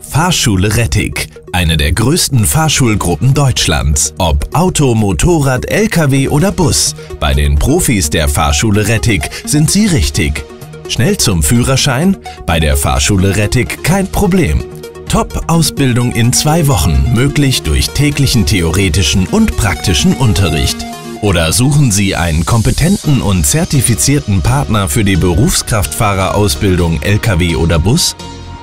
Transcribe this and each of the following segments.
Fahrschule Rettig, eine der größten Fahrschulgruppen Deutschlands. Ob Auto, Motorrad, LKW oder Bus, bei den Profis der Fahrschule Rettig sind Sie richtig. Schnell zum Führerschein? Bei der Fahrschule Rettig kein Problem. Top-Ausbildung in zwei Wochen, möglich durch täglichen theoretischen und praktischen Unterricht. Oder suchen Sie einen kompetenten und zertifizierten Partner für die Berufskraftfahrerausbildung LKW oder Bus?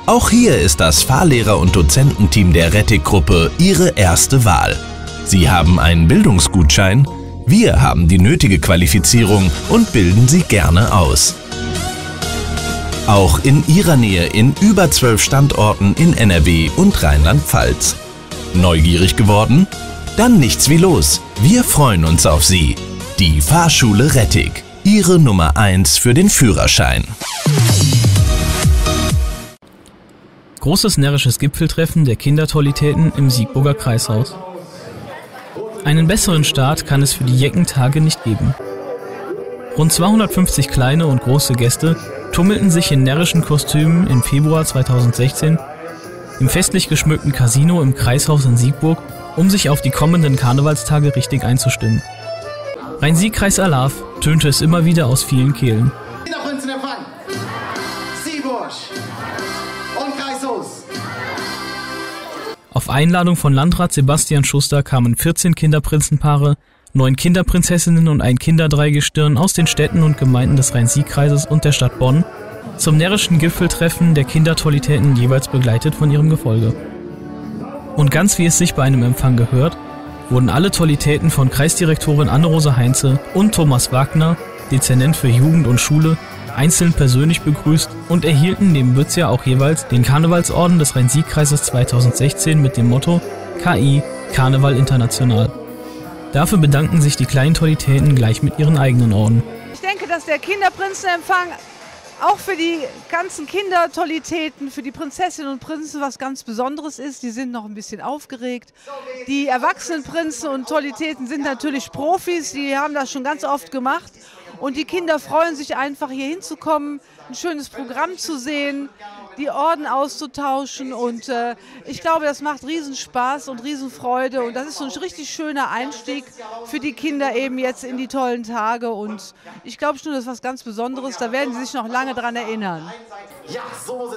Auch hier ist das Fahrlehrer- und Dozententeam der Rettig-Gruppe Ihre erste Wahl. Sie haben einen Bildungsgutschein, wir haben die nötige Qualifizierung und bilden Sie gerne aus. Auch in Ihrer Nähe in über zwölf Standorten in NRW und Rheinland-Pfalz. Neugierig geworden? Dann nichts wie los. Wir freuen uns auf Sie. Die Fahrschule Rettig. Ihre Nummer 1 für den Führerschein. Großes närrisches Gipfeltreffen der Kindertolitäten im Siegburger Kreishaus. Einen besseren Start kann es für die Jeckentage nicht geben. Rund 250 kleine und große Gäste tummelten sich in närrischen Kostümen im Februar 2016 im festlich geschmückten Casino im Kreishaus in Siegburg, um sich auf die kommenden Karnevalstage richtig einzustimmen. Rhein-Sieg-Kreis Alarv tönte es immer wieder aus vielen Kehlen. Kinderprinzen empfangen. Sieburg und Kreishus. Auf Einladung von Landrat Sebastian Schuster kamen 14 Kinderprinzenpaare, neun Kinderprinzessinnen und ein Kinderdreigestirn aus den Städten und Gemeinden des Rhein-Sieg-Kreises und der Stadt Bonn zum närrischen Gipfeltreffen der Kindertolitäten jeweils begleitet von ihrem Gefolge. Und ganz wie es sich bei einem Empfang gehört, wurden alle Tolitäten von Kreisdirektorin Anne-Rose Heinze und Thomas Wagner, Dezernent für Jugend und Schule, einzeln persönlich begrüßt und erhielten neben Bützja auch jeweils den Karnevalsorden des Rhein-Sieg-Kreises 2016 mit dem Motto KI Karneval International. Dafür bedanken sich die kleinen Tolitäten gleich mit ihren eigenen Orden. Ich denke, dass der Kinderprinzenempfang auch für die ganzen Kindertolitäten, für die Prinzessinnen und Prinzen was ganz Besonderes ist. Die sind noch ein bisschen aufgeregt. Die erwachsenen Prinzen und Tolitäten sind natürlich Profis, die haben das schon ganz oft gemacht. Und die Kinder freuen sich einfach hier hinzukommen, ein schönes Programm zu sehen, die Orden auszutauschen. Und äh, ich glaube, das macht Riesenspaß und Riesenfreude. Und das ist so ein richtig schöner Einstieg für die Kinder eben jetzt in die tollen Tage. Und ich glaube schon, das ist was ganz Besonderes. Da werden sie sich noch lange dran erinnern.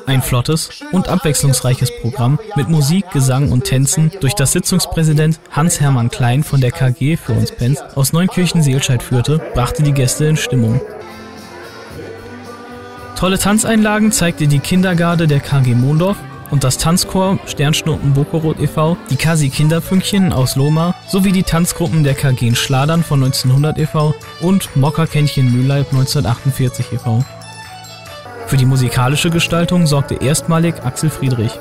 Ein flottes und abwechslungsreiches Programm mit Musik, Gesang und Tänzen durch das Sitzungspräsident Hans-Hermann Klein von der KG für uns Penz aus Neunkirchen-Seelscheid führte, brachte die Gäste in Stimmung. Tolle Tanzeinlagen zeigte die Kindergarde der KG Mondorf und das Tanzchor Sternschnuppen Bokoroth e.V., die Kasi Kinderfünkchen aus Lohmar sowie die Tanzgruppen der KG in Schladern von 1900 e.V. und Mokkerkännchen Mühlleib 1948 e.V. Für die musikalische Gestaltung sorgte erstmalig Axel Friedrich.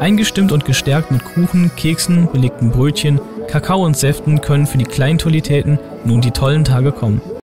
Eingestimmt und gestärkt mit Kuchen, Keksen, belegten Brötchen, Kakao und Säften können für die Kleintolitäten nun die tollen Tage kommen.